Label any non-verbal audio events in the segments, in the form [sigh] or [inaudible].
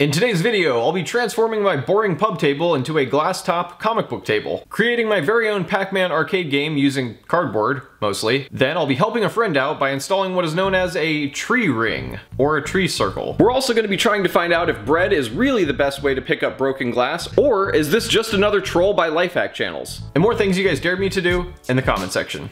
In today's video, I'll be transforming my boring pub table into a glass top comic book table, creating my very own Pac-Man arcade game using cardboard, mostly. Then I'll be helping a friend out by installing what is known as a tree ring, or a tree circle. We're also going to be trying to find out if bread is really the best way to pick up broken glass, or is this just another troll by Lifehack channels? And more things you guys dared me to do in the comment section.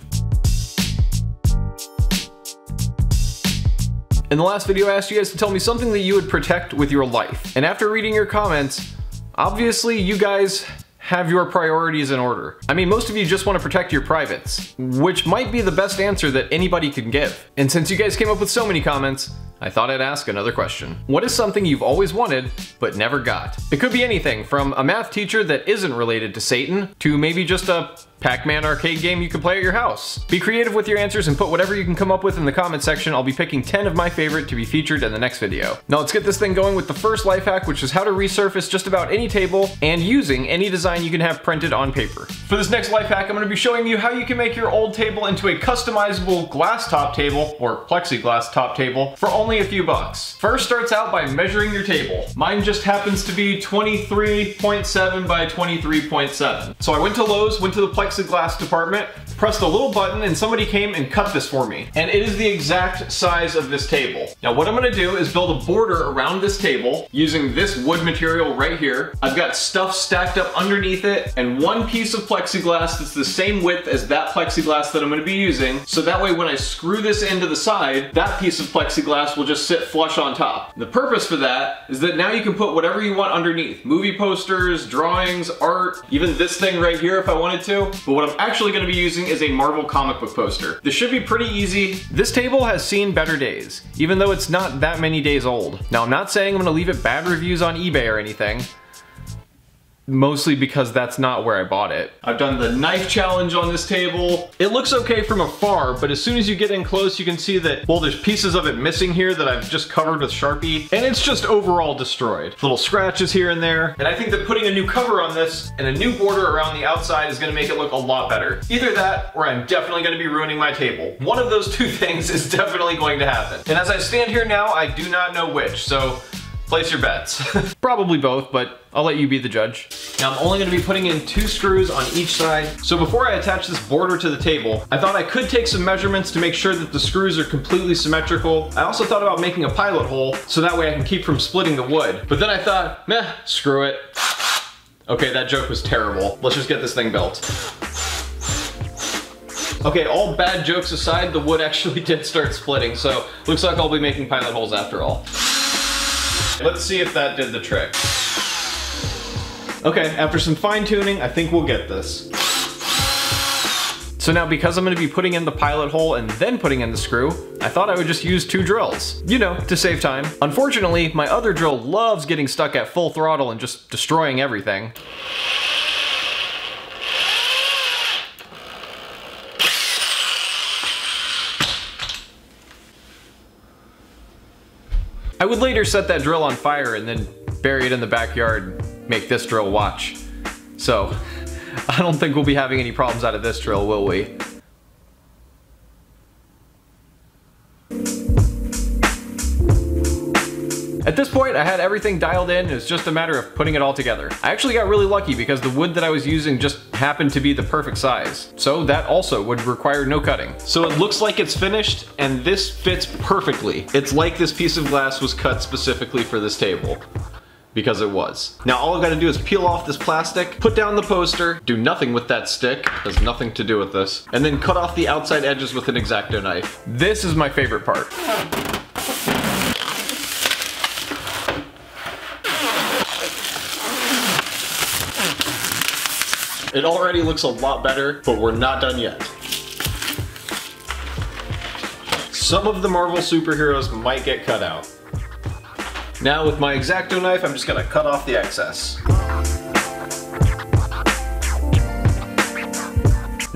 In the last video, I asked you guys to tell me something that you would protect with your life. And after reading your comments, obviously you guys have your priorities in order. I mean, most of you just want to protect your privates, which might be the best answer that anybody can give. And since you guys came up with so many comments, I thought I'd ask another question. What is something you've always wanted, but never got? It could be anything, from a math teacher that isn't related to Satan, to maybe just a Pac-Man arcade game you can play at your house. Be creative with your answers and put whatever you can come up with in the comment section. I'll be picking 10 of my favorite to be featured in the next video. Now let's get this thing going with the first life hack, which is how to resurface just about any table and using any design you can have printed on paper. For this next life hack, I'm gonna be showing you how you can make your old table into a customizable glass top table, or plexiglass top table, for only a few bucks. First starts out by measuring your table. Mine just happens to be 23.7 by 23.7. So I went to Lowe's, went to the plexiglass department, pressed a little button and somebody came and cut this for me. And it is the exact size of this table. Now what I'm gonna do is build a border around this table using this wood material right here. I've got stuff stacked up underneath it and one piece of plexiglass that's the same width as that plexiglass that I'm gonna be using. So that way when I screw this into the side, that piece of plexiglass will just sit flush on top. The purpose for that is that now you can put whatever you want underneath. Movie posters, drawings, art, even this thing right here if I wanted to. But what I'm actually gonna be using is a Marvel comic book poster. This should be pretty easy. This table has seen better days, even though it's not that many days old. Now I'm not saying I'm gonna leave it bad reviews on eBay or anything, mostly because that's not where I bought it. I've done the knife challenge on this table. It looks okay from afar, but as soon as you get in close, you can see that, well, there's pieces of it missing here that I've just covered with Sharpie, and it's just overall destroyed. Little scratches here and there, and I think that putting a new cover on this and a new border around the outside is gonna make it look a lot better. Either that, or I'm definitely gonna be ruining my table. One of those [laughs] two things is definitely going to happen. And as I stand here now, I do not know which, so Place your bets. [laughs] Probably both, but I'll let you be the judge. Now I'm only gonna be putting in two screws on each side. So before I attach this border to the table, I thought I could take some measurements to make sure that the screws are completely symmetrical. I also thought about making a pilot hole so that way I can keep from splitting the wood. But then I thought, meh, screw it. Okay, that joke was terrible. Let's just get this thing built. Okay, all bad jokes aside, the wood [laughs] actually did start splitting, so looks like I'll be making pilot holes after all. Let's see if that did the trick. Okay, after some fine tuning, I think we'll get this. So now because I'm gonna be putting in the pilot hole and then putting in the screw, I thought I would just use two drills. You know, to save time. Unfortunately, my other drill loves getting stuck at full throttle and just destroying everything. I would later set that drill on fire and then bury it in the backyard and make this drill watch. So, [laughs] I don't think we'll be having any problems out of this drill, will we? I had everything dialed in, it was just a matter of putting it all together. I actually got really lucky because the wood that I was using just happened to be the perfect size. So that also would require no cutting. So it looks like it's finished, and this fits perfectly. It's like this piece of glass was cut specifically for this table because it was. Now all I've got to do is peel off this plastic, put down the poster, do nothing with that stick, has nothing to do with this, and then cut off the outside edges with an X-Acto knife. This is my favorite part. It already looks a lot better, but we're not done yet. Some of the Marvel superheroes might get cut out. Now with my X-Acto knife, I'm just gonna cut off the excess.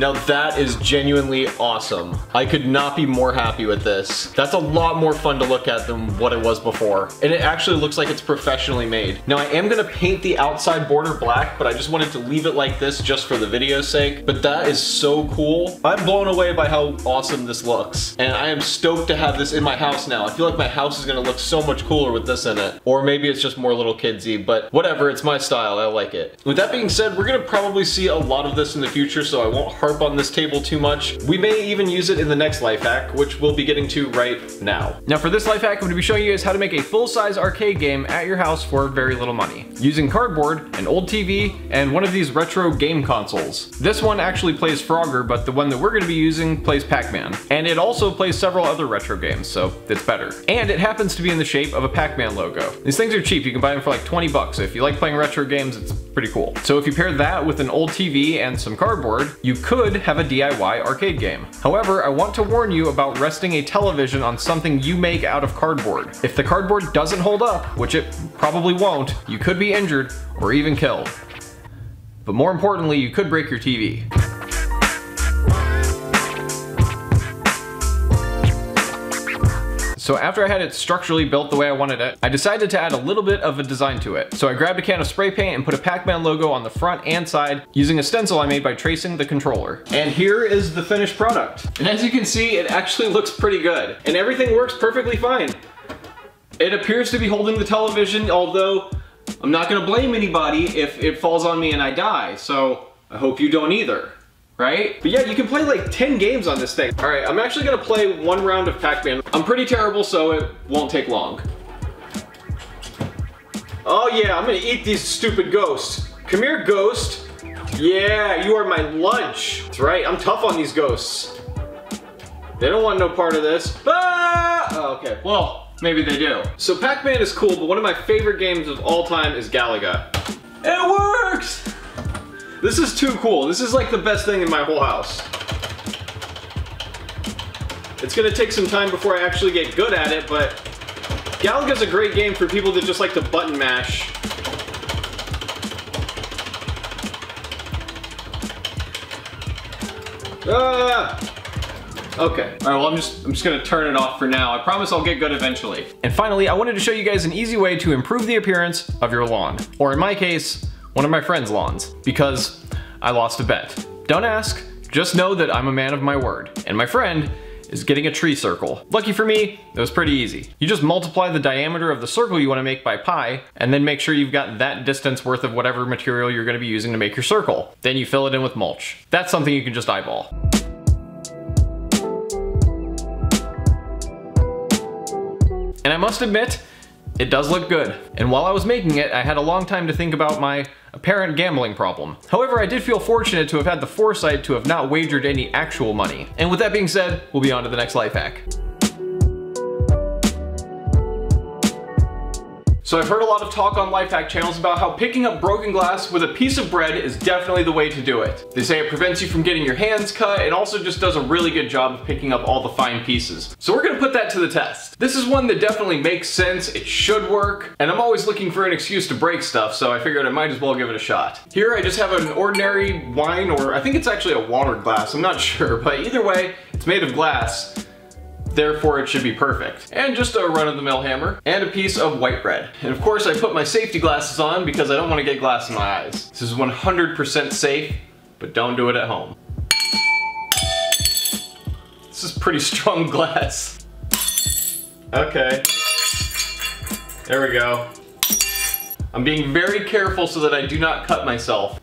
Now that is genuinely awesome. I could not be more happy with this. That's a lot more fun to look at than what it was before. And it actually looks like it's professionally made. Now I am gonna paint the outside border black, but I just wanted to leave it like this just for the video's sake. But that is so cool. I'm blown away by how awesome this looks. And I am stoked to have this in my house now. I feel like my house is gonna look so much cooler with this in it. Or maybe it's just more little kidsy, but whatever, it's my style, I like it. With that being said, we're gonna probably see a lot of this in the future, so I won't harp on this table too much. We may even use it in the next life hack, which we'll be getting to right now. Now for this life hack, I'm gonna be showing you guys how to make a full-size arcade game at your house for very little money. Using cardboard, an old TV, and one of these retro game consoles. This one actually plays Frogger, but the one that we're gonna be using plays Pac-Man. And it also plays several other retro games, so it's better. And it happens to be in the shape of a Pac-Man logo. These things are cheap, you can buy them for like 20 bucks. If you like playing retro games, it's pretty cool. So if you pair that with an old TV and some cardboard, you could have a DIY arcade game. However, I want to warn you about resting a television on something you make out of cardboard. If the cardboard doesn't hold up, which it probably won't, you could be injured or even killed. But more importantly, you could break your TV. So after I had it structurally built the way I wanted it, I decided to add a little bit of a design to it. So I grabbed a can of spray paint and put a Pac-Man logo on the front and side using a stencil I made by tracing the controller. And here is the finished product. And as you can see, it actually [laughs] looks pretty good. And everything works perfectly fine. It appears to be holding the television, although I'm not gonna blame anybody if it falls on me and I die. So I hope you don't either right? But yeah, you can play like 10 games on this thing. All right, I'm actually gonna play one round of Pac-Man. I'm pretty terrible, so it won't take long. Oh yeah, I'm gonna eat these stupid ghosts. Come here, ghost. Yeah, you are my lunch. That's right, I'm tough on these ghosts. They don't want no part of this. Ah! Oh, okay, well, maybe they do. So Pac-Man is cool, but one of my favorite games of all time is Galaga. It works! This is too cool. This is like the best thing in my whole house. It's gonna take some time before I actually get good at it, but Galaga's a great game for people that just like to button mash. Ah! Okay. All right, well, I'm just, I'm just gonna turn it off for now. I promise I'll get good eventually. And finally, I wanted to show you guys an easy way to improve the appearance of your lawn. Or in my case, one of my friend's lawns because I lost a bet. Don't ask, just know that I'm a man of my word. And my friend is getting a tree circle. Lucky for me, it was pretty easy. You just multiply the diameter of the circle you want to make by pi, and then make sure you've got that distance worth of whatever material you're going to be using to make your circle. Then you fill it in with mulch. That's something you can just eyeball. And I must admit, it does look good. And while I was making it, I had a long time to think about my apparent gambling problem. However, I did feel fortunate to have had the foresight to have not wagered any actual money. And with that being said, we'll be on to the next life hack. So I've heard a lot of talk on life hack channels about how picking up broken glass with a piece of bread is definitely the way to do it. They say it prevents you from getting your hands cut and also just does a really good job of picking up all the fine pieces. So we're gonna put that to the test. This is one that definitely makes sense, it should work, and I'm always looking for an excuse to break stuff, so I figured I might as well give it a shot. Here I just have an ordinary wine, or I think it's actually a water glass, I'm not [laughs] sure, but either way, it's made of glass therefore it should be perfect. And just a run-of-the-mill hammer, and a piece of white bread. And of course I put my safety glasses on because I don't want to get glass in my eyes. This is 100% safe, but don't do it at home. This is pretty [laughs] strong glass. Okay. There we go. I'm being very careful so that I do not cut myself.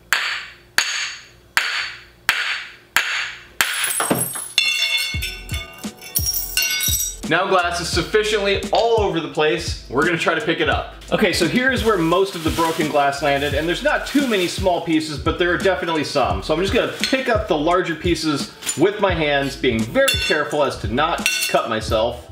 Now glass is sufficiently all over the place, we're gonna try to pick it up. Okay, so here's where most of the broken glass landed, and there's not too many small pieces, but there are definitely some. So I'm just gonna pick up the larger pieces with my hands, being very careful as to not cut myself.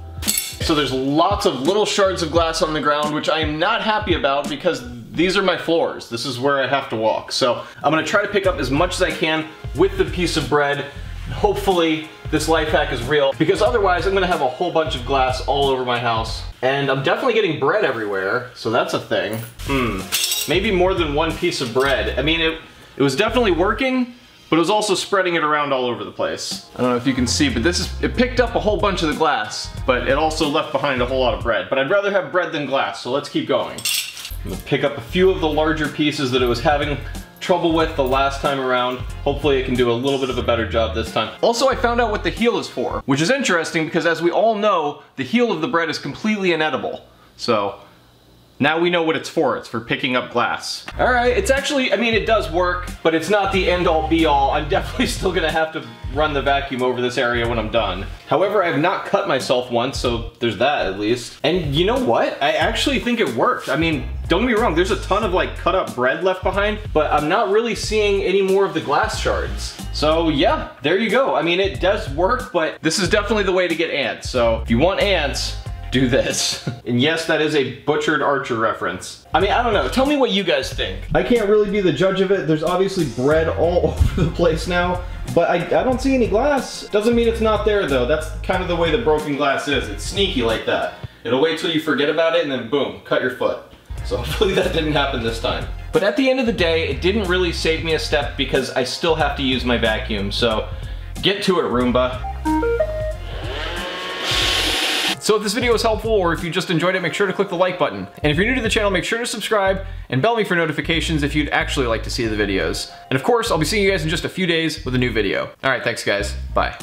So there's lots of little shards of glass on the ground, which I am not happy about because these are my floors. This is where I have to walk. So I'm gonna try to pick up as much as I can with the piece of bread. Hopefully this life hack is real because otherwise I'm gonna have a whole bunch of glass all over my house. And I'm definitely getting bread everywhere, so that's a thing. Hmm, maybe more than one piece of bread. I mean, it, it was definitely working, but it was also spreading it around all over the place. I don't know if you can see, but this is, it picked up a whole bunch of the glass, but it also left behind a whole lot of bread. But I'd rather have bread than glass, so let's keep going. I'm gonna pick up a few of the larger pieces that it was having trouble with the last time around. Hopefully it can do a little bit of a better job this time. Also, I found out what the heel is for, which is interesting because as we all know, the heel of the bread is completely inedible. So now we know what it's for. It's for picking up glass. All right, it's actually, I mean, it does work, but it's not the end all be all. I'm [laughs] definitely still gonna have to run the vacuum over this area when I'm done. However, I have not cut myself once, so there's that at least. And you know what? I actually think it worked. I mean, don't get me wrong, there's a ton of like cut up bread left behind, but I'm not really seeing any more of the glass shards. So yeah, there you go. I mean, it does work, but this is definitely the way to get ants. So if you want ants, do this. [laughs] and yes, that is a butchered Archer reference. I mean, I don't know. Tell me what you guys think. I can't really be the judge of it. There's obviously bread all [laughs] over the place now, but I, I don't see any glass. Doesn't mean it's not there though. That's kind of the way the broken glass is. It's sneaky like that. It'll wait till you forget about it and then boom, cut your foot. So [laughs] hopefully that didn't happen this time. But at the end of the day, it didn't really save me a step because I still have to use my vacuum. So get to it, Roomba. So if this video was helpful or if you just enjoyed it, make sure to click the like button. And if you're new to the channel, make sure to subscribe and bell me for notifications if you'd actually like to see the videos. And of course, I'll be seeing you guys in just a few days with a new video. All right, thanks guys, bye.